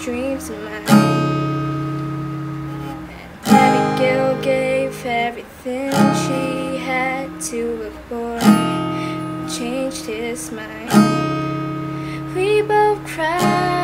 dreams of mine. Abigail gave everything she had to a boy, changed his mind. We both cried.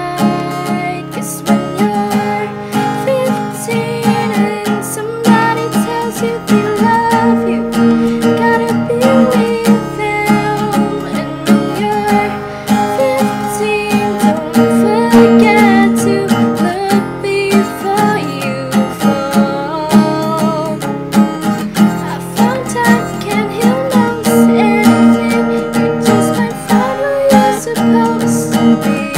supposed to be